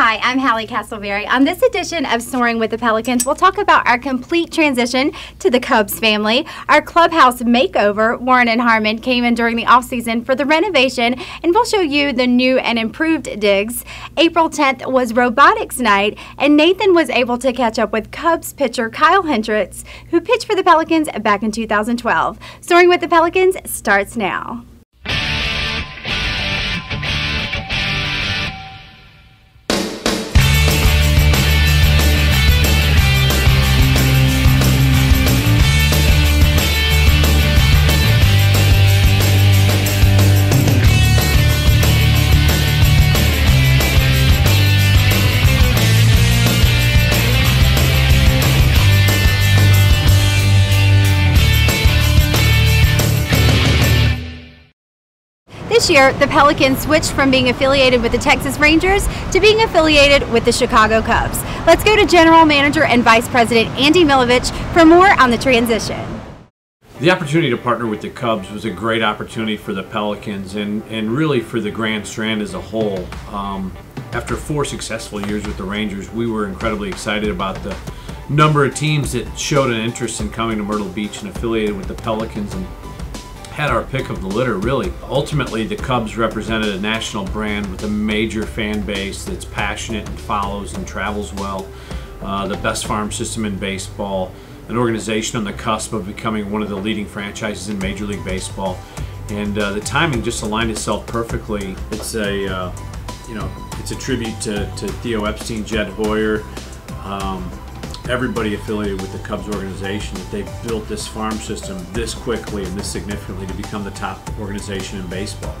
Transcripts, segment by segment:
Hi, I'm Hallie Castleberry. On this edition of Soaring with the Pelicans, we'll talk about our complete transition to the Cubs family. Our clubhouse makeover, Warren and Harmon, came in during the offseason for the renovation, and we'll show you the new and improved digs. April 10th was robotics night, and Nathan was able to catch up with Cubs pitcher Kyle Hendricks, who pitched for the Pelicans back in 2012. Soaring with the Pelicans starts now. Year, the Pelicans switched from being affiliated with the Texas Rangers to being affiliated with the Chicago Cubs. Let's go to General Manager and Vice President Andy Milovich for more on the transition. The opportunity to partner with the Cubs was a great opportunity for the Pelicans and, and really for the Grand Strand as a whole. Um, after four successful years with the Rangers, we were incredibly excited about the number of teams that showed an interest in coming to Myrtle Beach and affiliated with the Pelicans. And had our pick of the litter, really. Ultimately, the Cubs represented a national brand with a major fan base that's passionate and follows and travels well. Uh, the best farm system in baseball, an organization on the cusp of becoming one of the leading franchises in Major League Baseball. And uh, the timing just aligned itself perfectly. It's a, uh, you know, it's a tribute to, to Theo Epstein, Jed Hoyer, um, everybody affiliated with the Cubs organization that they've built this farm system this quickly and this significantly to become the top organization in baseball.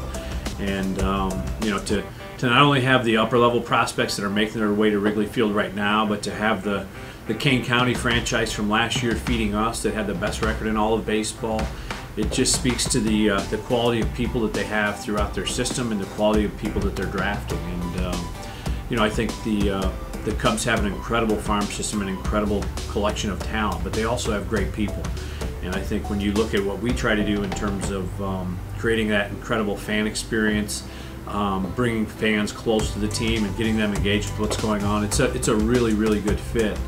And um, you know, to to not only have the upper level prospects that are making their way to Wrigley Field right now, but to have the the Kane County franchise from last year feeding us that had the best record in all of baseball. It just speaks to the uh, the quality of people that they have throughout their system and the quality of people that they're drafting. And um, you know, I think the uh, the Cubs have an incredible farm system, an incredible collection of talent, but they also have great people. And I think when you look at what we try to do in terms of um, creating that incredible fan experience, um, bringing fans close to the team and getting them engaged with what's going on, it's a, it's a really, really good fit.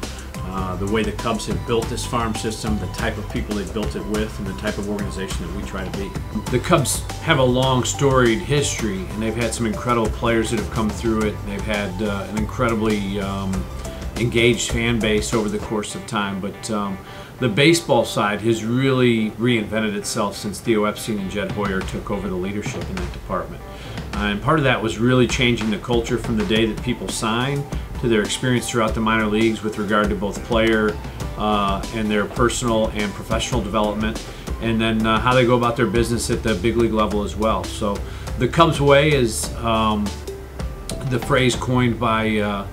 Uh, the way the Cubs have built this farm system, the type of people they've built it with, and the type of organization that we try to be. The Cubs have a long storied history, and they've had some incredible players that have come through it. They've had uh, an incredibly um, engaged fan base over the course of time, but um, the baseball side has really reinvented itself since Theo Epstein and Jed Hoyer took over the leadership in that department. Uh, and part of that was really changing the culture from the day that people sign to their experience throughout the minor leagues with regard to both player uh, and their personal and professional development, and then uh, how they go about their business at the big league level as well. So, the Cubs way is um, the phrase coined by uh,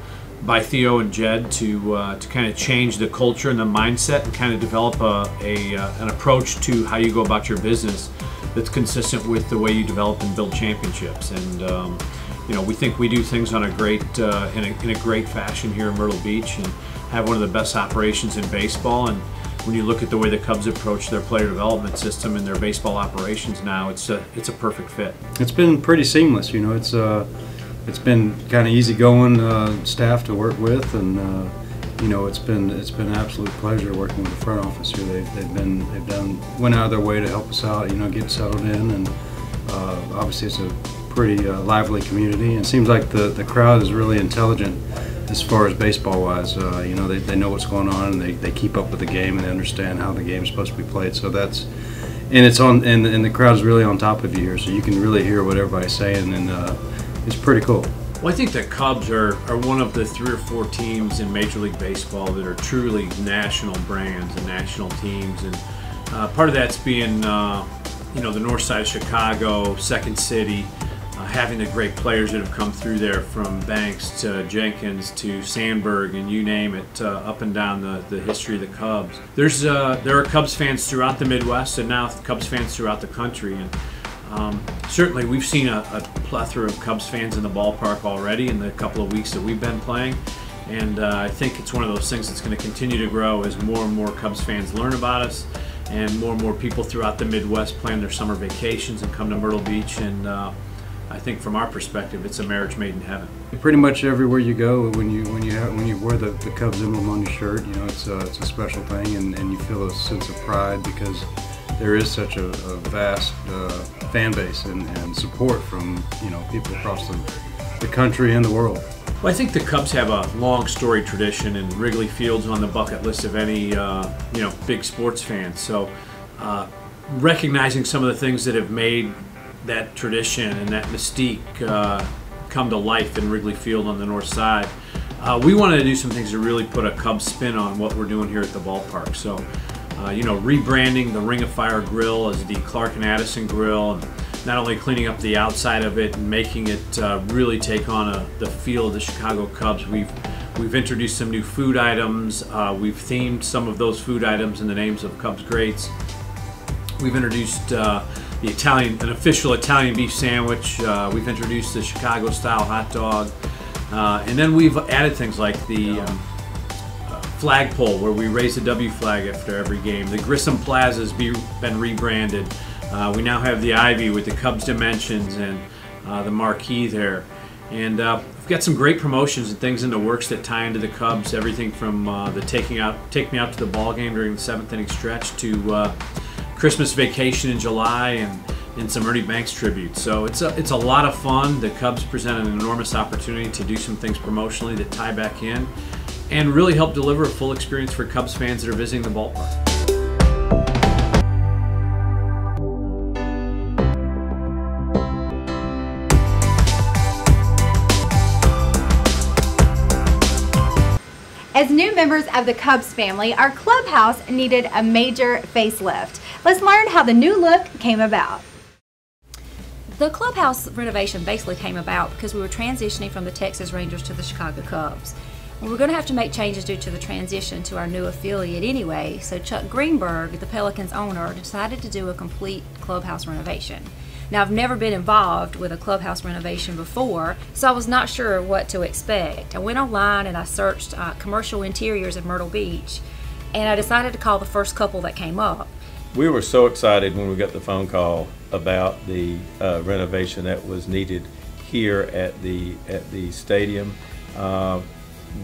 by Theo and Jed to uh, to kind of change the culture and the mindset and kind of develop a, a uh, an approach to how you go about your business that's consistent with the way you develop and build championships and. Um, you know, we think we do things on a great uh, in, a, in a great fashion here in Myrtle Beach and have one of the best operations in baseball. And when you look at the way the Cubs approach their player development system and their baseball operations now, it's a it's a perfect fit. It's been pretty seamless. You know, it's uh, it's been kind of easygoing uh, staff to work with, and uh, you know, it's been it's been an absolute pleasure working with the front office here. They've, they've been they've done went out of their way to help us out. You know, get settled in, and uh, obviously it's a pretty uh, lively community. And it seems like the, the crowd is really intelligent as far as baseball wise. Uh, you know, they, they know what's going on and they, they keep up with the game and they understand how the game is supposed to be played. So that's, and it's on, and, and the crowd is really on top of you here. So you can really hear what everybody's saying and uh, it's pretty cool. Well, I think the Cubs are, are one of the three or four teams in Major League Baseball that are truly national brands and national teams. And uh, part of that's being, uh, you know, the north side of Chicago, Second City, uh, having the great players that have come through there from Banks to Jenkins to Sandberg and you name it uh, up and down the, the history of the Cubs. There's uh, there are Cubs fans throughout the Midwest and now Cubs fans throughout the country and um, certainly we've seen a, a, plethora of Cubs fans in the ballpark already in the couple of weeks that we've been playing and uh, I think it's one of those things that's going to continue to grow as more and more Cubs fans learn about us and more and more people throughout the Midwest plan their summer vacations and come to Myrtle Beach and uh, I think from our perspective, it's a marriage made in heaven. Pretty much everywhere you go, when you when you have, when you wear the, the Cubs emblem on your shirt, you know it's a, it's a special thing, and, and you feel a sense of pride because there is such a, a vast uh, fan base and, and support from you know people across the, the country and the world. Well, I think the Cubs have a long storied tradition, and Wrigley Field's on the bucket list of any uh, you know big sports fan. So, uh, recognizing some of the things that have made that tradition and that mystique uh, come to life in Wrigley Field on the north side, uh, we wanted to do some things to really put a Cubs spin on what we're doing here at the ballpark. So, uh, you know, rebranding the Ring of Fire Grill as the Clark and Addison Grill. And, not only cleaning up the outside of it and making it uh, really take on a, the feel of the Chicago Cubs. We've we've introduced some new food items. Uh, we've themed some of those food items in the names of Cubs greats. We've introduced uh, the Italian, an official Italian beef sandwich. Uh, we've introduced the Chicago style hot dog, uh, and then we've added things like the. Um, uh, flagpole where we raise the W flag after every game. The Grissom Plaza has be, been rebranded. Uh, we now have the Ivy with the Cubs dimensions and uh, the marquee there. And uh, we've got some great promotions and things in the works that tie into the Cubs. Everything from the taking out, take me out to the ball game during the seventh inning stretch to Christmas vacation in July and, and some Ernie Banks tributes. So it's a, it's a lot of fun. The Cubs present an enormous opportunity to do some things promotionally that tie back in and really help deliver a full experience for Cubs fans that are visiting the ballpark. As new members of the Cubs family, our clubhouse needed a major facelift. Let's learn how the new look came about. The clubhouse renovation basically came about because we were transitioning from the Texas Rangers to the Chicago Cubs. We were going to have to make changes due to the transition to our new affiliate anyway, so Chuck Greenberg, the Pelicans owner, decided to do a complete clubhouse renovation. Now, I've never been involved with a clubhouse renovation before, so I was not sure what to expect. I went online and I searched uh, commercial interiors in Myrtle Beach, and I decided to call the first couple that came up. We were so excited when we got the phone call about the uh, renovation that was needed here at the at the stadium. Uh,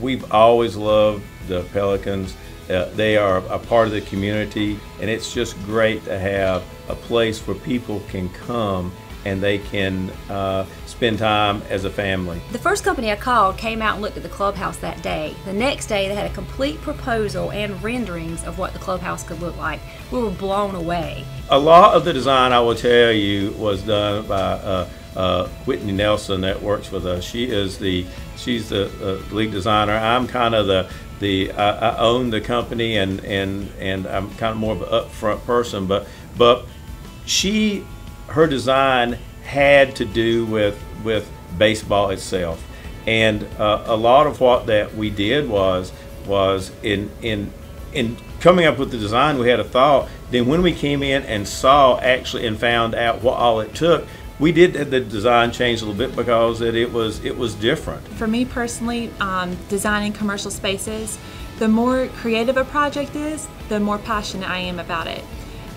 we've always loved the Pelicans. Uh, they are a part of the community, and it's just great to have a place where people can come and they can uh, spend time as a family. The first company I called came out and looked at the clubhouse that day. The next day, they had a complete proposal and renderings of what the clubhouse could look like. We were blown away. A lot of the design, I will tell you, was done by uh, uh, Whitney Nelson that works with us. She is the she's the uh, lead designer. I'm kind of the the I, I own the company and and and I'm kind of more of an upfront person, but but she her design had to do with with baseball itself, and uh, a lot of what that we did was was in in in coming up with the design we had a thought. Then when we came in and saw actually and found out what all it took, we did the design change a little bit because it, it was it was different. For me personally, um, designing commercial spaces, the more creative a project is, the more passionate I am about it.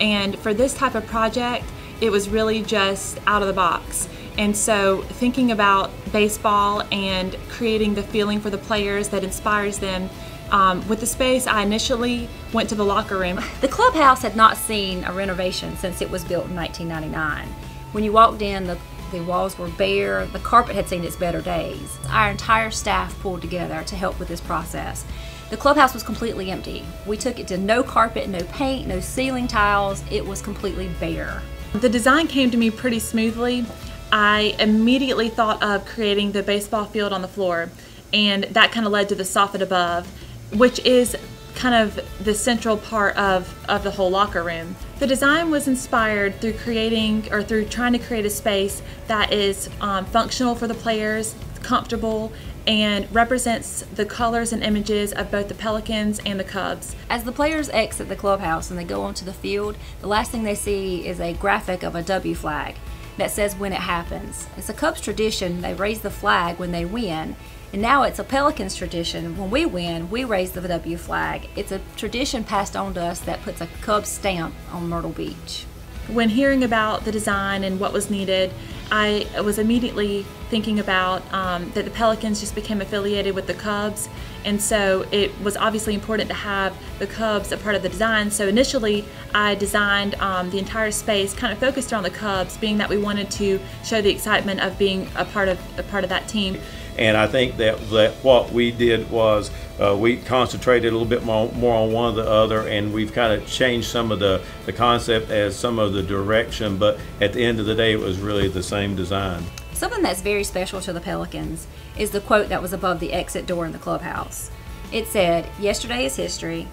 And for this type of project, it was really just out of the box. And so, thinking about baseball and creating the feeling for the players that inspires them. Um, with the space, I initially went to the locker room. The clubhouse had not seen a renovation since it was built in 1999. When you walked in, the, the walls were bare, the carpet had seen its better days. Our entire staff pulled together to help with this process. The clubhouse was completely empty. We took it to no carpet, no paint, no ceiling tiles. It was completely bare. The design came to me pretty smoothly. I immediately thought of creating the baseball field on the floor, and that kind of led to the soffit above, which is kind of the central part of, of the whole locker room. The design was inspired through creating or through trying to create a space that is um, functional for the players, comfortable, and represents the colors and images of both the Pelicans and the Cubs. As the players exit the clubhouse and they go onto the field, the last thing they see is a graphic of a W flag that says when it happens. It's a Cubs tradition, they raise the flag when they win. And now it's a Pelicans tradition. When we win, we raise the W flag. It's a tradition passed on to us that puts a Cubs stamp on Myrtle Beach. When hearing about the design and what was needed, I was immediately thinking about um, that the Pelicans just became affiliated with the Cubs, and so it was obviously important to have the Cubs a part of the design. So initially, I designed um, the entire space, kind of focused around the Cubs, being that we wanted to show the excitement of being a part of a part of that team. And I think that, that what we did was uh, we concentrated a little bit more, more on one or the other, and we've kind of changed some of the, the concept as some of the direction, but at the end of the day, it was really the same design. Something that's very special to the Pelicans is the quote that was above the exit door in the clubhouse. It said, Yesterday is history,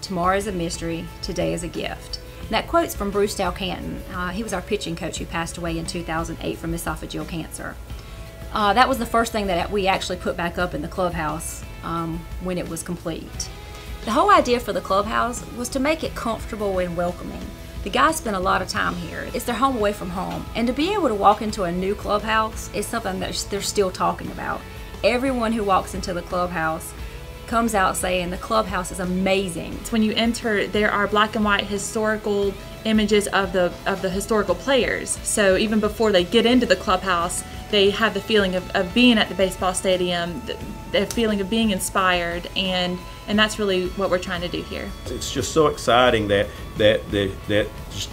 tomorrow is a mystery, today is a gift. And that quote's from Bruce Dal Canton. Uh, he was our pitching coach who passed away in 2008 from esophageal cancer. Uh, that was the first thing that we actually put back up in the clubhouse um, when it was complete. The whole idea for the clubhouse was to make it comfortable and welcoming. The guys spend a lot of time here. It's their home away from home. And to be able to walk into a new clubhouse is something that they're still talking about. Everyone who walks into the clubhouse comes out saying the clubhouse is amazing. When you enter, there are black and white historical images of the of the historical players. So even before they get into the clubhouse, they have the feeling of, of being at the baseball stadium, the, the feeling of being inspired, and and that's really what we're trying to do here. It's just so exciting that that the, that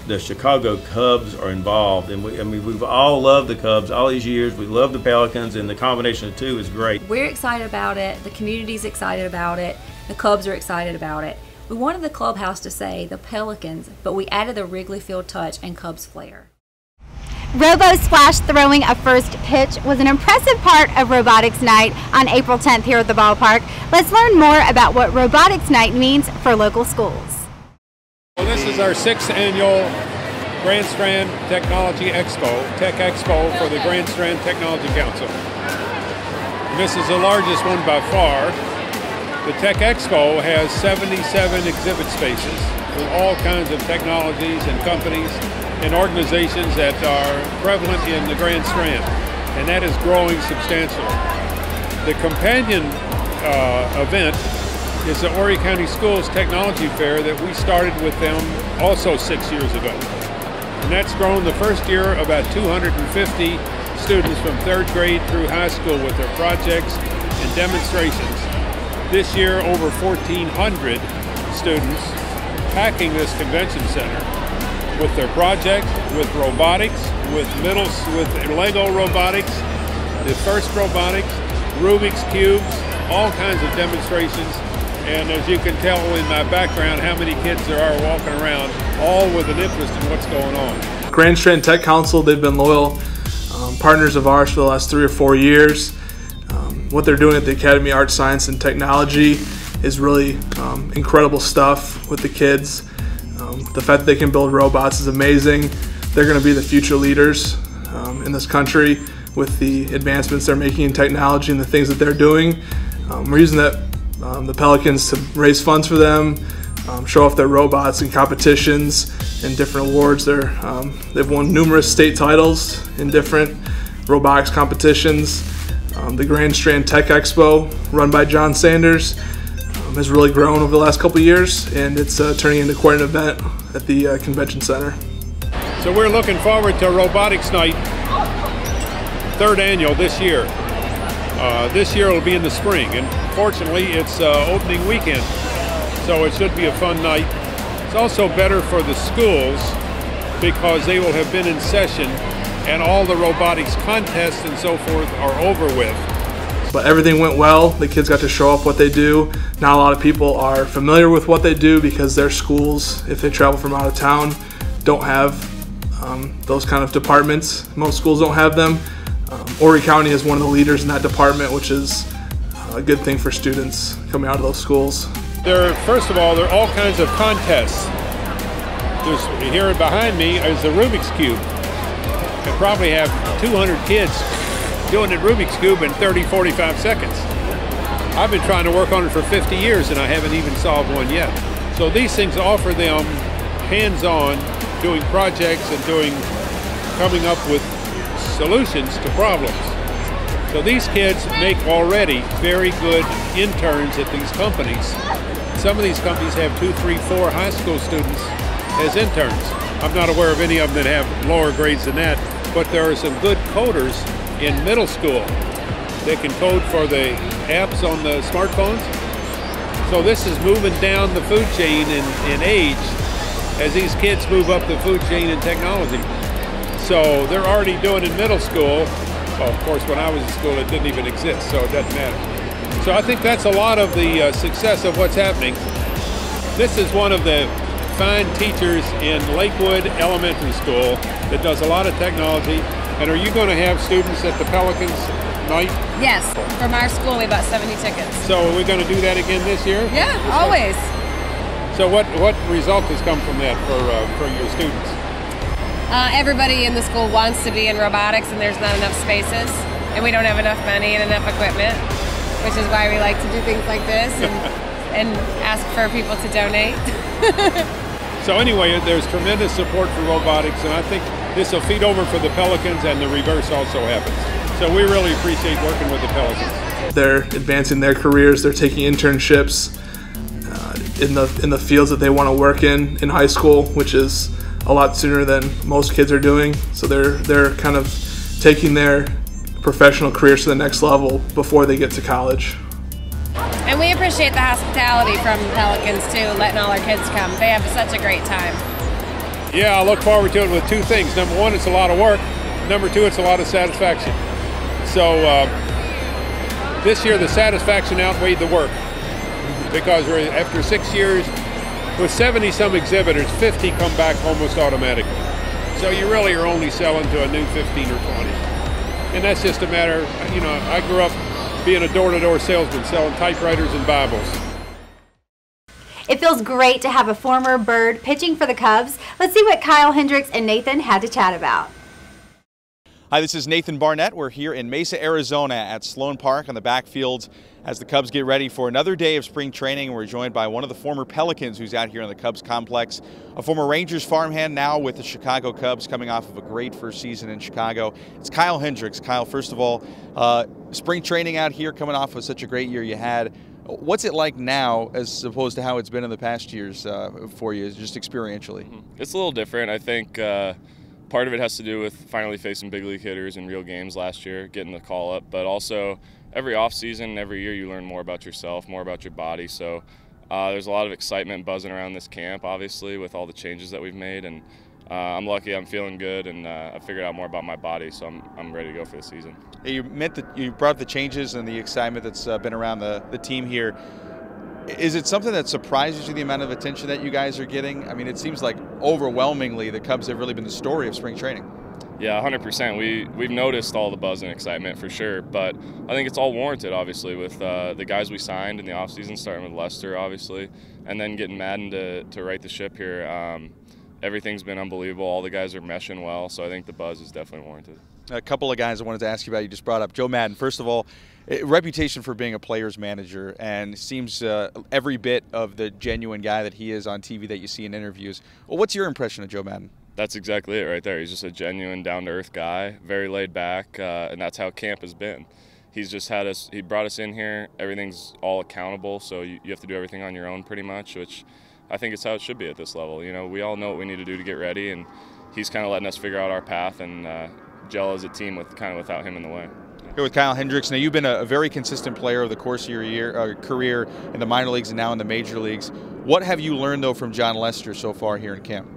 the Chicago Cubs are involved, and we, I mean we've all loved the Cubs all these years. We love the Pelicans, and the combination of two is great. We're excited about it. The community's excited about it. The Cubs are excited about it. We wanted the clubhouse to say the Pelicans, but we added the Wrigley Field touch and Cubs flair. Robo Splash throwing a first pitch was an impressive part of Robotics Night on April 10th here at the ballpark. Let's learn more about what Robotics Night means for local schools. Well, this is our sixth annual Grand Strand Technology Expo, Tech Expo for the Grand Strand Technology Council. This is the largest one by far. The Tech Expo has 77 exhibit spaces with all kinds of technologies and companies and organizations that are prevalent in the Grand Strand, and that is growing substantially. The companion uh, event is the Horry County Schools Technology Fair that we started with them also six years ago. And that's grown the first year about 250 students from third grade through high school with their projects and demonstrations. This year, over 1,400 students packing this convention center with their project, with robotics, with middle, with Lego robotics, the FIRST robotics, Rubik's cubes, all kinds of demonstrations. And as you can tell in my background, how many kids there are walking around, all with an interest in what's going on. Grand Strand Tech Council, they've been loyal um, partners of ours for the last three or four years. Um, what they're doing at the Academy of Art, Science, and Technology is really um, incredible stuff with the kids. Um, the fact that they can build robots is amazing. They're going to be the future leaders um, in this country with the advancements they're making in technology and the things that they're doing. Um, we're using that um, the Pelicans to raise funds for them, um, show off their robots in competitions and different awards. They're, um, they've won numerous state titles in different robotics competitions. the Grand Strand Tech Expo, run by John Sanders, has really grown over the last couple years, and it's uh, turning into quite an event at the uh, convention center. So we're looking forward to Robotics Night, third annual this year. Uh, this year it'll be in the spring, and fortunately it's uh, opening weekend, so it should be a fun night. It's also better for the schools because they will have been in session and all the robotics contests and so forth are over with. But everything went well. The kids got to show off what they do. Not a lot of people are familiar with what they do because their schools, if they travel from out of town, don't have um, those kind of departments. Most schools don't have them. Um, Horry County is one of the leaders in that department, which is a good thing for students coming out of those schools. There, first of all, there are all kinds of contests. There's, here behind me is the Rubik's Cube. I probably have 200 kids doing the Rubik's Cube in 30, 45 seconds. I've been trying to work on it for 50 years and I haven't even solved one yet. So these things offer them hands-on doing projects and doing, coming up with solutions to problems. So these kids make already very good interns at these companies. Some of these companies have two, three, four high school students as interns. I'm not aware of any of them that have lower grades than that, but there are some good coders in middle school. They can code for the apps on the smartphones. So this is moving down the food chain in, in age as these kids move up the food chain in technology. So they're already doing in middle school. Well, of course, when I was in school, it didn't even exist, so it doesn't matter. So I think that's a lot of the uh, success of what's happening. This is one of the fine teachers in Lakewood Elementary School that does a lot of technology. And are you going to have students at the Pelicans night? Yes, from our school, we bought 70 tickets. So are we going to do that again this year? Yeah, always. So what, what result has come from that for, uh, for your students? Uh, everybody in the school wants to be in robotics, and there's not enough spaces, and we don't have enough money and enough equipment, which is why we like to do things like this and, and ask for people to donate. so anyway, there's tremendous support for robotics, and I think this will feed over for the Pelicans, and the reverse also happens. So we really appreciate working with the Pelicans. They're advancing their careers. They're taking internships uh, in the in the fields that they want to work in in high school, which is a lot sooner than most kids are doing. So they're they're kind of taking their professional careers to the next level before they get to college. And we appreciate the hospitality from Pelicans too, letting all our kids come. They have such a great time. Yeah, I look forward to it with two things. Number one, it's a lot of work. Number two, it's a lot of satisfaction. So uh, this year, the satisfaction outweighed the work because after six years, with 70 some exhibitors, 50 come back almost automatically. So you really are only selling to a new 15 or 20. And that's just a matter, you know, I grew up being a door to door salesman selling typewriters and Bibles. It feels great to have a former bird pitching for the Cubs. Let's see what Kyle Hendricks and Nathan had to chat about. Hi, this is Nathan Barnett. We're here in Mesa, Arizona at Sloan Park on the backfield as the Cubs get ready for another day of spring training. We're joined by one of the former Pelicans who's out here in the Cubs complex, a former Rangers farmhand now with the Chicago Cubs coming off of a great first season in Chicago. It's Kyle Hendricks. Kyle, first of all, uh, spring training out here coming off of such a great year you had. What's it like now as opposed to how it's been in the past years uh, for you, just experientially? Mm-hmm. It's a little different. I think uh, part of it has to do with finally facing big league hitters in real games last year, getting the call up, but also every off season, every year, you learn more about yourself, more about your body. So uh, there's a lot of excitement buzzing around this camp, obviously, with all the changes that we've made. And uh, I'm lucky. I'm feeling good, and uh, I figured out more about my body, so I'm, I'm ready to go for the season. You meant that you brought the changes and the excitement that's uh, been around the, the team here. Is it something that surprises you the amount of attention that you guys are getting? I mean, it seems like overwhelmingly the Cubs have really been the story of spring training. Yeah, 100%. We we've noticed all the buzz and excitement for sure, but I think it's all warranted, obviously, with uh, the guys we signed in the offseason, starting with Lester, obviously, and then getting Maddon to to right the ship here. Um, everything's been unbelievable. All the guys are meshing well, so I think the buzz is definitely warranted. A couple of guys I wanted to ask you about. You just brought up Joe Maddon. First of all, reputation for being a player's manager, and seems uh, every bit of the genuine guy that he is on TV that you see in interviews. Well, what's your impression of Joe Maddon? that's exactly it right there. He's just a genuine, down to earth guy, very laid back, uh, and that's how camp has been. He's just had us. He brought us in here. Everything's all accountable, so you, you have to do everything on your own, pretty much. Which I think it's how it should be at this level. You know, we all know what we need to do to get ready, and he's kind of letting us figure out our path and uh, gel as a team with kind of without him in the way. Here with Kyle Hendricks. Now you've been a, very consistent player over the course of your year, uh, career in the minor leagues and now in the major leagues. What have you learned though from Jon Lester so far here in camp?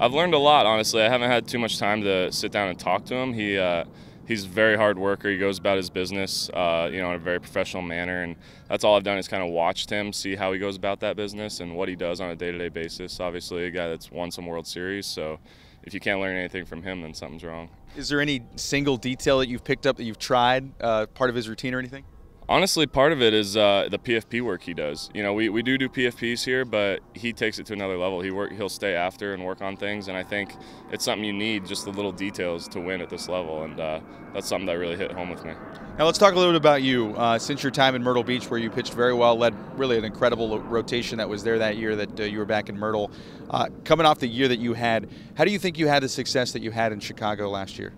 I've learned a lot, honestly. I haven't had too much time to sit down and talk to him. He uh, he's a very hard worker. He goes about his business, uh, you know, in a very professional manner, and that's all I've done is kind of watched him, see how he goes about that business and what he does on a day-to-day basis. Obviously, a guy that's won some World Series, so if you can't learn anything from him, then something's wrong. Is there any single detail that you've picked up that you've tried, uh, part of his routine or anything? Honestly, part of it is uh, the PFP work he does. You know, we, we do do PFPs here, but he takes it to another level. He work he'll stay after and work on things, and I think it's something you need, just the little details to win at this level, and uh, that's something that really hit home with me. Now let's talk a little bit about you. Uh, since your time in Myrtle Beach, where you pitched very well, led really an incredible rotation that was there that year that uh, you were back in Myrtle. Uh, coming off the year that you had, how do you think you had the success that you had in Chicago last year?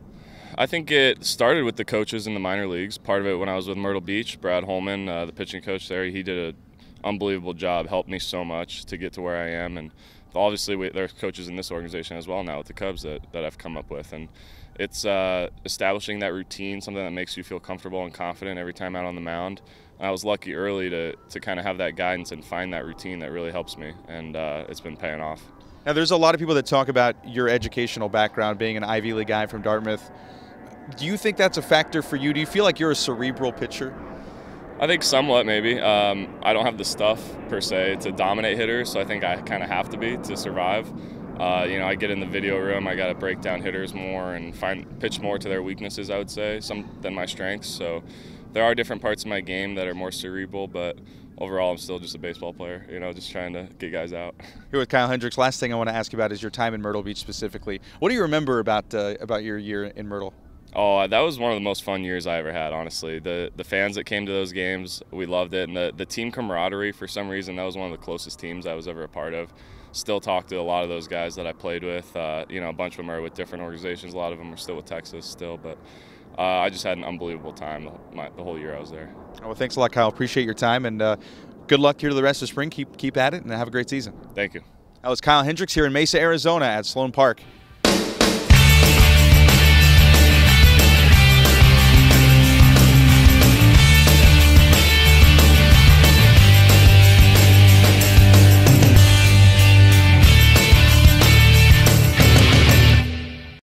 I think it started with the coaches in the minor leagues. Part of it when I was with Myrtle Beach, Brad Holman, uh, the pitching coach there, he did an unbelievable job, helped me so much to get to where I am. And obviously, we, there's coaches in this organization as well now with the Cubs that, that I've come up with. And it's uh, establishing that routine, something that makes you feel comfortable and confident every time out on the mound. I was lucky early to, to kind of have that guidance and find that routine that really helps me, and uh, it's been paying off. Now, there's a lot of people that talk about your educational background, being an Ivy League guy from Dartmouth. Do you think that's a factor for you? Do you feel like you're a cerebral pitcher? I think somewhat, maybe. Um, I don't have the stuff per se to dominate hitters, so I think I kind of have to be to survive. Uh, you know, I get in the video room, I got to break down hitters more and find pitch more to their weaknesses. I would say some than my strengths. So there are different parts of my game that are more cerebral, but overall, I'm still just a baseball player. You know, just trying to get guys out. Here with Kyle Hendricks. Last thing I want to ask you about is your time in Myrtle Beach specifically. What do you remember about uh, about your year in Myrtle? Oh, that was one of the most fun years I ever had. Honestly, the the fans that came to those games, we loved it, and the the team camaraderie. For some reason, that was one of the closest teams I was ever a part of. Still talk to a lot of those guys that I played with. Uh, you know, a bunch of them are with different organizations. A lot of them are still with Texas still, but uh, I just had an unbelievable time the, my, the, whole year I was there. Well, thanks a lot, Kyle. Appreciate your time, and uh, good luck here to the rest of spring. Keep keep at it, and have a great season. Thank you. That was Kyle Hendricks here in Mesa, Arizona, at Sloan Park.